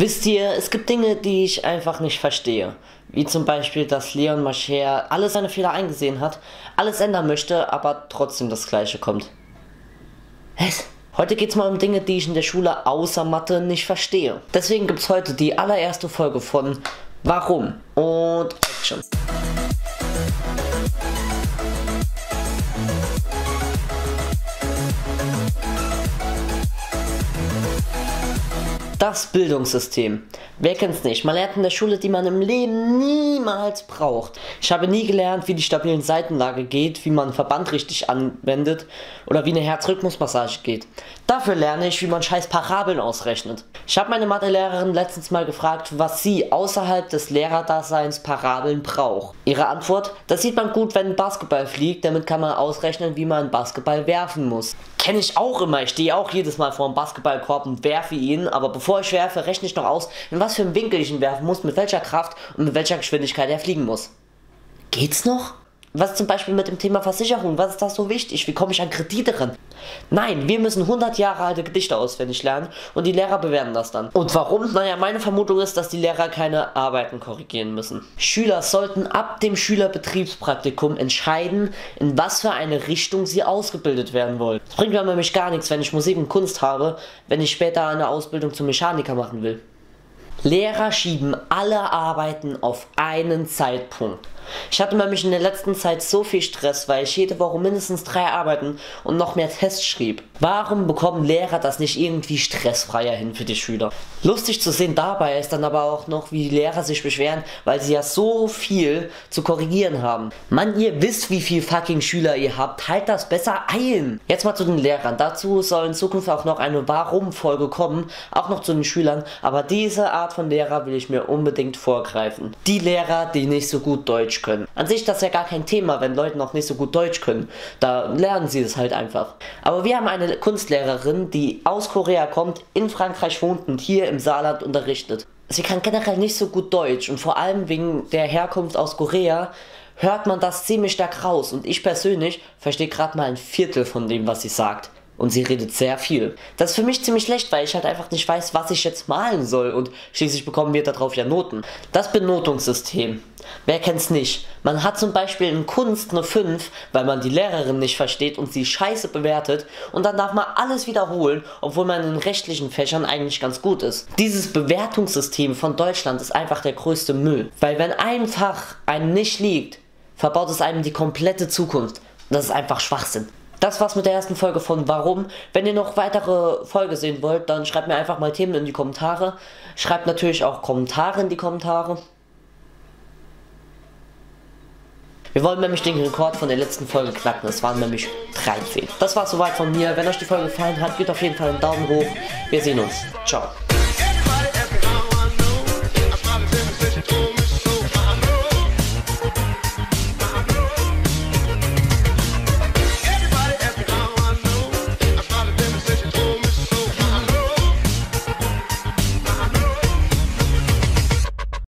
Wisst ihr, es gibt Dinge, die ich einfach nicht verstehe. Wie zum Beispiel, dass Leon Mascher alle seine Fehler eingesehen hat, alles ändern möchte, aber trotzdem das gleiche kommt. Was? Heute geht es mal um Dinge, die ich in der Schule außer Mathe nicht verstehe. Deswegen gibt es heute die allererste Folge von Warum und Action. Das Bildungssystem. Wer kennt's nicht? Man lernt in der Schule, die man im Leben niemals braucht. Ich habe nie gelernt, wie die stabilen Seitenlage geht, wie man Verband richtig anwendet oder wie eine Herzrhythmusmassage geht. Dafür lerne ich, wie man scheiß Parabeln ausrechnet. Ich habe meine Mathelehrerin letztens mal gefragt, was sie außerhalb des Lehrerdaseins Parabeln braucht. Ihre Antwort, das sieht man gut, wenn ein Basketball fliegt, damit kann man ausrechnen, wie man einen Basketball werfen muss. Kenne ich auch immer, ich stehe auch jedes Mal vor dem Basketballkorb und werfe ihn, aber bevor ich werfe, rechne ich noch aus, in was für einem Winkel ich ihn werfen muss, mit welcher Kraft und mit welcher Geschwindigkeit er fliegen muss. Geht's noch? Was zum Beispiel mit dem Thema Versicherung? Was ist das so wichtig? Wie komme ich an Kredite ran? Nein, wir müssen 100 Jahre alte Gedichte auswendig lernen und die Lehrer bewerten das dann. Und warum? Naja, meine Vermutung ist, dass die Lehrer keine Arbeiten korrigieren müssen. Schüler sollten ab dem Schülerbetriebspraktikum entscheiden, in was für eine Richtung sie ausgebildet werden wollen. Es bringt mir nämlich gar nichts, wenn ich Musik und Kunst habe, wenn ich später eine Ausbildung zum Mechaniker machen will. Lehrer schieben alle Arbeiten auf einen Zeitpunkt. Ich hatte nämlich in der letzten Zeit so viel Stress, weil ich jede Woche mindestens drei Arbeiten und noch mehr Tests schrieb. Warum bekommen Lehrer das nicht irgendwie stressfreier hin für die Schüler? Lustig zu sehen dabei ist dann aber auch noch, wie die Lehrer sich beschweren, weil sie ja so viel zu korrigieren haben. Mann, ihr wisst, wie viel fucking Schüler ihr habt. Halt das besser ein. Jetzt mal zu den Lehrern. Dazu soll in Zukunft auch noch eine Warum-Folge kommen, auch noch zu den Schülern. Aber diese Art von Lehrer will ich mir unbedingt vorgreifen. Die Lehrer, die nicht so gut Deutsch können. An sich das ja gar kein Thema, wenn Leute noch nicht so gut Deutsch können. Da lernen sie es halt einfach. Aber wir haben eine Kunstlehrerin, die aus Korea kommt, in Frankreich wohnt und hier im Saarland unterrichtet. Sie kann generell nicht so gut Deutsch und vor allem wegen der Herkunft aus Korea hört man das ziemlich stark raus und ich persönlich verstehe gerade mal ein Viertel von dem, was sie sagt und sie redet sehr viel. Das ist für mich ziemlich schlecht, weil ich halt einfach nicht weiß, was ich jetzt malen soll und schließlich bekommen wir darauf ja Noten. Das Benotungssystem. Wer kennt's nicht? Man hat zum Beispiel in Kunst eine 5, weil man die Lehrerin nicht versteht und sie scheiße bewertet und dann darf man alles wiederholen, obwohl man in rechtlichen Fächern eigentlich ganz gut ist. Dieses Bewertungssystem von Deutschland ist einfach der größte Müll, weil wenn ein Fach einem nicht liegt, verbaut es einem die komplette Zukunft. Das ist einfach Schwachsinn. Das war's mit der ersten Folge von Warum. Wenn ihr noch weitere Folge sehen wollt, dann schreibt mir einfach mal Themen in die Kommentare. Schreibt natürlich auch Kommentare in die Kommentare. Wir wollen nämlich den Rekord von der letzten Folge knacken. Es waren nämlich 13. Das war's soweit von mir. Wenn euch die Folge gefallen hat, gebt auf jeden Fall einen Daumen hoch. Wir sehen uns. Ciao.